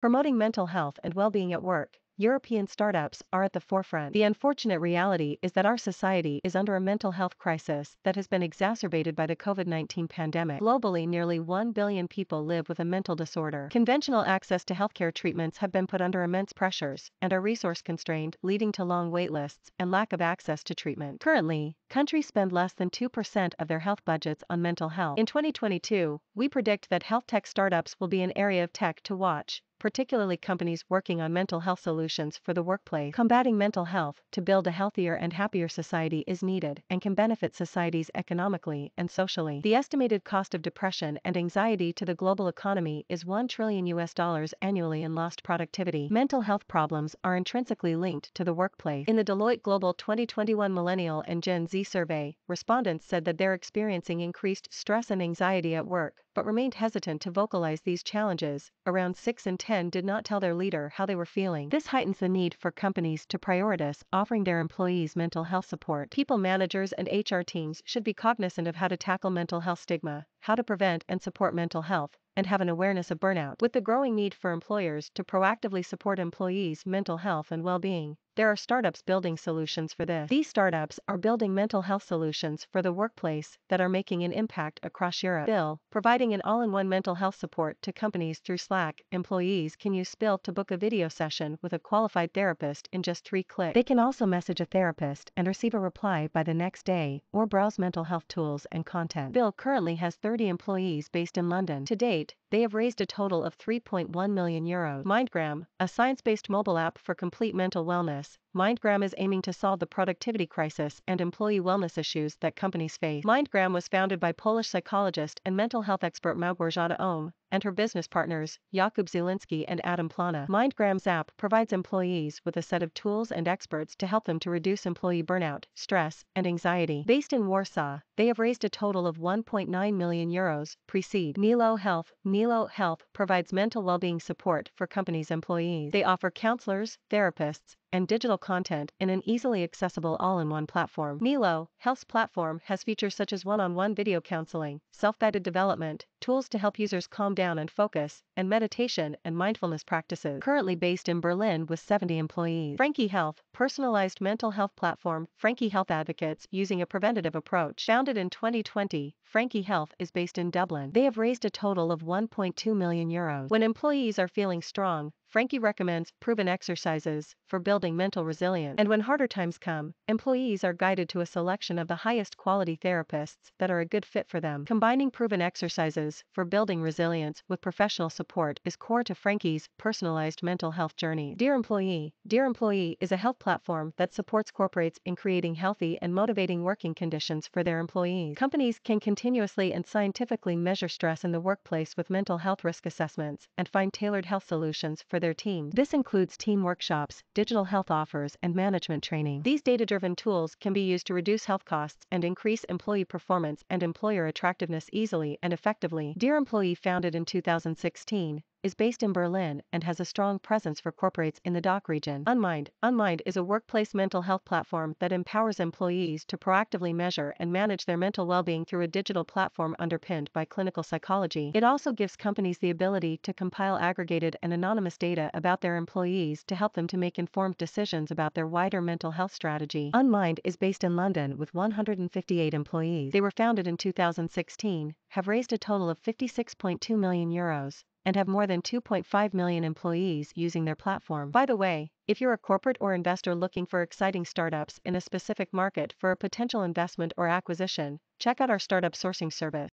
Promoting mental health and well-being at work, European startups are at the forefront. The unfortunate reality is that our society is under a mental health crisis that has been exacerbated by the COVID 19 pandemic. Globally, nearly 1 billion people live with a mental disorder. Conventional access to healthcare treatments have been put under immense pressures and are resource constrained, leading to long waitlists and lack of access to treatment. Currently, countries spend less than 2% of their health budgets on mental health. In 2022, we predict that health tech startups will be an area of tech to watch particularly companies working on mental health solutions for the workplace. Combating mental health to build a healthier and happier society is needed and can benefit societies economically and socially. The estimated cost of depression and anxiety to the global economy is 1 trillion US dollars annually in lost productivity. Mental health problems are intrinsically linked to the workplace. In the Deloitte Global 2021 Millennial and Gen Z survey, respondents said that they're experiencing increased stress and anxiety at work, but remained hesitant to vocalize these challenges. Around 6 in 10 did not tell their leader how they were feeling. This heightens the need for companies to prioritize offering their employees mental health support. People managers and HR teams should be cognizant of how to tackle mental health stigma, how to prevent and support mental health, and have an awareness of burnout. With the growing need for employers to proactively support employees' mental health and well being, there are startups building solutions for this. These startups are building mental health solutions for the workplace that are making an impact across Europe. Spill, providing an all-in-one mental health support to companies through Slack. Employees can use Spill to book a video session with a qualified therapist in just 3 clicks. They can also message a therapist and receive a reply by the next day or browse mental health tools and content. Spill currently has 30 employees based in London. To date, they have raised a total of 3.1 million euros. Mindgram, a science-based mobile app for complete mental wellness, Mindgram is aiming to solve the productivity crisis and employee wellness issues that companies face. Mindgram was founded by Polish psychologist and mental health expert Małgorzata Ohm and her business partners, Jakub Zielinski and Adam Plona. Mindgram's app provides employees with a set of tools and experts to help them to reduce employee burnout, stress, and anxiety. Based in Warsaw, they have raised a total of 1.9 million euros. Pre-seed Nilo Health. Nilo Health provides mental well-being support for companies' employees. They offer counselors, therapists, and digital content in an easily accessible all-in-one platform. Nilo, Health's platform has features such as one-on-one video counseling, self-guided development, tools to help users calm down and focus, and meditation and mindfulness practices. Currently based in Berlin with 70 employees. Frankie Health, personalized mental health platform. Frankie Health advocates using a preventative approach. Founded in 2020, Frankie Health is based in Dublin. They have raised a total of 1.2 million euros. When employees are feeling strong, Frankie recommends proven exercises for building mental resilience. And when harder times come, employees are guided to a selection of the highest quality therapists that are a good fit for them. Combining proven exercises for building resilience with professional support is core to Frankie's personalized mental health journey. Dear Employee Dear Employee is a health platform that supports corporates in creating healthy and motivating working conditions for their employees. Companies can continuously and scientifically measure stress in the workplace with mental health risk assessments and find tailored health solutions their team. This includes team workshops, digital health offers, and management training. These data-driven tools can be used to reduce health costs and increase employee performance and employer attractiveness easily and effectively. Dear Employee founded in 2016, is based in Berlin and has a strong presence for corporates in the DACH region. Unmind Unmind is a workplace mental health platform that empowers employees to proactively measure and manage their mental well-being through a digital platform underpinned by clinical psychology. It also gives companies the ability to compile aggregated and anonymous data about their employees to help them to make informed decisions about their wider mental health strategy. Unmind is based in London with 158 employees. They were founded in 2016, have raised a total of 56.2 million euros and have more than 2.5 million employees using their platform. By the way, if you're a corporate or investor looking for exciting startups in a specific market for a potential investment or acquisition, check out our startup sourcing service.